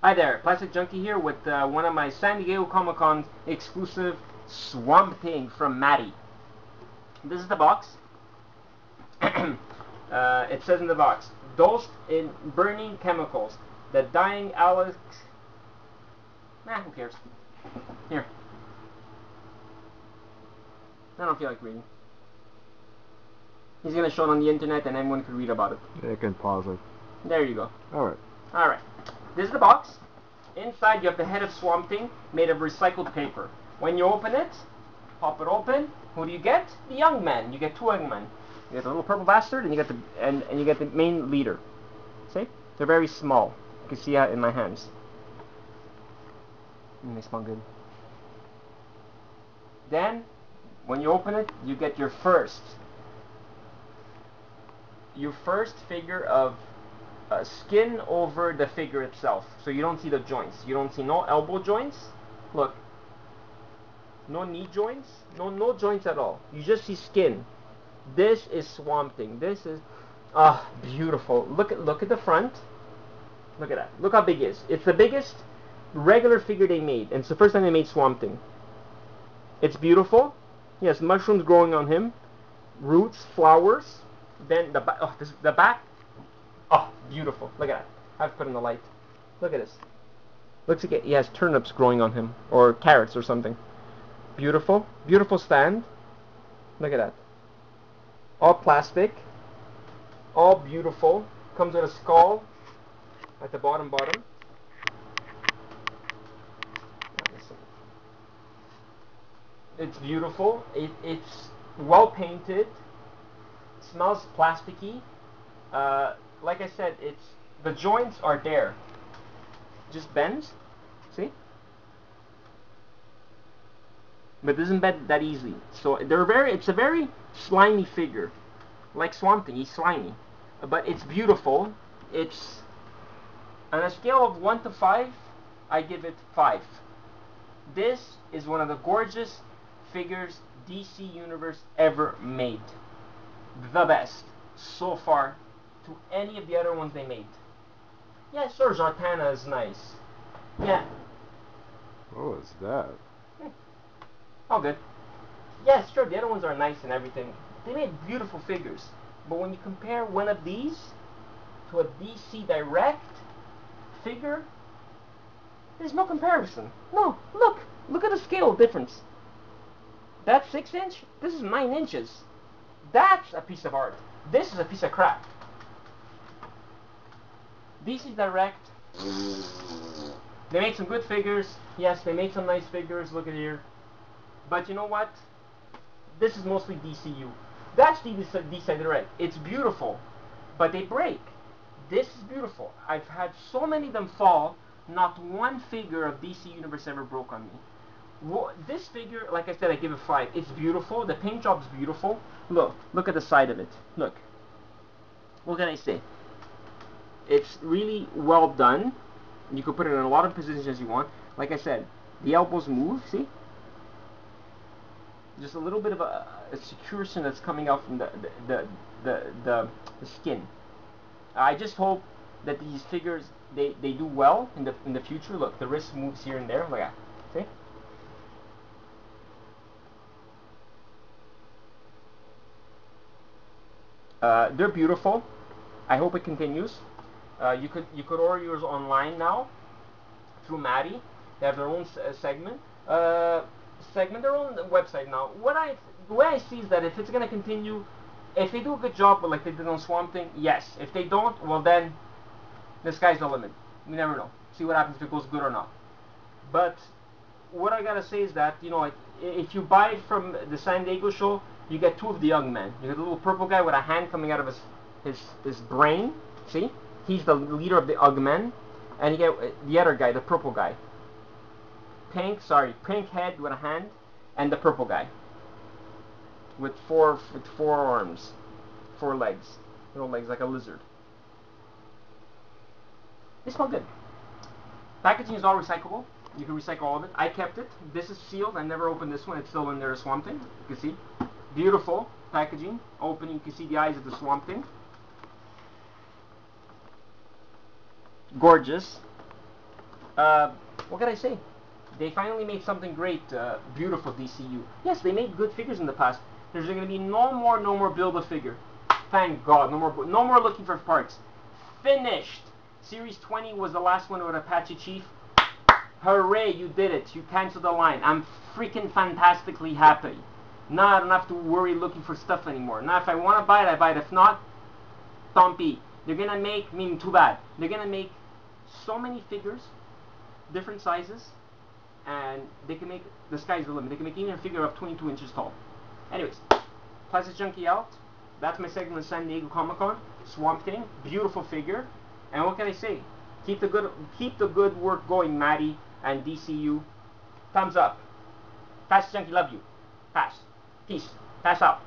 Hi there, Plastic Junkie here with uh, one of my San Diego Comic Con exclusive Swamp Thing from Matty. This is the box. uh, it says in the box, dosed in burning chemicals, the dying Alec... Nah, who cares? Here. I don't feel like reading. He's gonna show it on the internet and everyone can read about it. You can pause it. There you go. Alright. Alright. This is the box. Inside you have the head of Swamp Thing made of recycled paper. When you open it, pop it open, who do you get? The young man. You get two Un-Men. You get the little purple bastard and you get the and, and you get the main leader. See? They're very small. You can see that in my hands. And they smell good. Then, when you open it, you get your first your first figure of uh, skin over the figure itself. So you don't see the joints. You don't see no elbow joints. Look. No knee joints. No no joints at all. You just see skin. This is Swamp Thing. This is ah beautiful. Look at look at the front. Look at that. Look how big it is. It's the biggest regular figure they made. And it's the first time they made Swamp Thing. It's beautiful. He has mushrooms growing on him. Roots, flowers. Then the. Oh, this, the back Oh, beautiful. Look at that. I've put in the light. Look at this. Looks like he has turnips growing on him. Or carrots or something. Beautiful. Beautiful stand. Look at that. All plastic. All beautiful. Comes with a skull at the bottom bottom. It's beautiful. It, it's well painted. Smells plasticky. Uh, like I said, it's the joints are there. Just bends. See? But it doesn't bend that easily. So they're very it's a very slimy figure. Like Swamp Thing, he's slimy. But it's beautiful. It's on a scale of one to five, I give it five. This is one of the gorgeous figures DC Universe ever made. The best so far to any of the other ones they made. Yeah, sure, Zatanna is nice. Yeah. What was that? Hmm. All good. Yeah, sure, the other ones are nice and everything. They made beautiful figures. But when you compare one of these to a DC Direct figure, there's no comparison. No, look. Look at the scale difference. That's 6 inch. This is 9 inches. That's a piece of art. This is a piece of crap. DC Direct. They made some good figures. Yes, they made some nice figures. Look at here. But you know what? This is mostly DCU. That's the DC Direct. It's beautiful, but they break. This is beautiful. I've had so many of them fall. Not one figure of DC Universe ever broke on me. this figure, like I said, I give it five. It's beautiful. The paint job is beautiful. Look, look at the side of it. Look. What can I say? It's really well done. You can put it in a lot of positions as you want. Like I said, the elbows move, see? Just a little bit of a, a that's coming out from the, the, the, the, the skin. I just hope that these figures, they, they do well in the, in the future. Look, the wrist moves here and there. Look See? Uh, they're beautiful. I hope it continues. Uh, you could you could order yours online now through Matty. They have their own uh, segment. Uh, segment, their own website now. What I the way I see is that if it's gonna continue, if they do a good job, like they did on Swamp Thing, yes. If they don't, well then, the sky's the limit. We never know. See what happens if it goes good or not. But what I gotta say is that you know, if you buy it from the San Diego show, you get two of the Un-Men. You get the little purple guy with a hand coming out of his his his brain. See? He's the leader of the Un-Men. And you get uh, the other guy, the purple guy. Pink, sorry, pink head with a hand, and the purple guy. With four, with four arms. Four legs. Little legs like a lizard. They smell good. Packaging is all recyclable. You can recycle all of it. I kept it. This is sealed. I never opened this one. It's still in there, a Swamp Thing. You can see. Beautiful packaging. Open, you can see the eyes of the Swamp Thing. Gorgeous. uh, what can I say? They finally made something great, uh, beautiful DCU. Yes, they made good figures in the past. There's going to be no more, no more build a figure. Thank God, no more, no more looking for parts. Finished. Series 20 was the last one with Apache Chief. Hooray, you did it. You canceled the line. I'm freaking fantastically happy. Now I don't have to worry looking for stuff anymore. Now if I want to buy it, I buy it. If not, Thumpy. They're going to make, mean, too bad. They're going to make so many figures, different sizes, and they can make, the sky's the limit. They can make even a figure of 22 inches tall. Anyways, Plastic Junkie out. That's my segment of San Diego Comic Con. Swamp Thing, beautiful figure. And what can I say? Keep the good, keep the good work going, Maddie and DCU. Thumbs up. Plastic Junkie, love you. Pass. Peace. Pass out.